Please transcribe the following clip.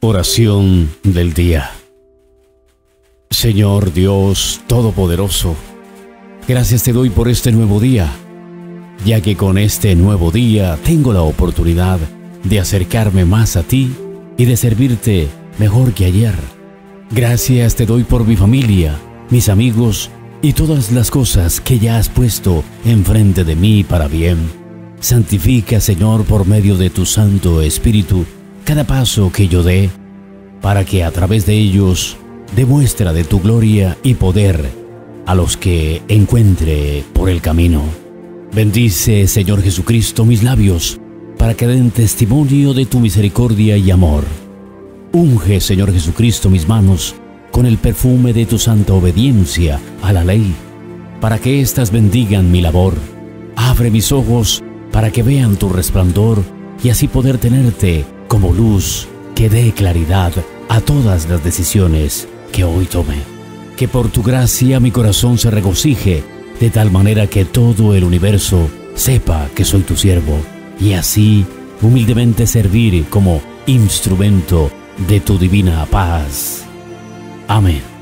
Oración del día. Señor Dios Todopoderoso, gracias te doy por este nuevo día, ya que con este nuevo día tengo la oportunidad de acercarme más a ti y de servirte mejor que ayer. Gracias te doy por mi familia, mis amigos y todas las cosas que ya has puesto enfrente de mí para bien. Santifica, Señor, por medio de tu Santo Espíritu, cada paso que yo dé, para que a través de ellos demuestra de tu gloria y poder a los que encuentre por el camino. Bendice, Señor Jesucristo, mis labios, para que den testimonio de tu misericordia y amor. Unge, Señor Jesucristo, mis manos con el perfume de tu santa obediencia a la ley, para que éstas bendigan mi labor. Abre mis ojos para que vean tu resplandor y así poder tenerte como luz que dé claridad a todas las decisiones que hoy tome. Que por tu gracia mi corazón se regocije de tal manera que todo el universo sepa que soy tu siervo y así humildemente servir como instrumento de tu divina paz. Amén.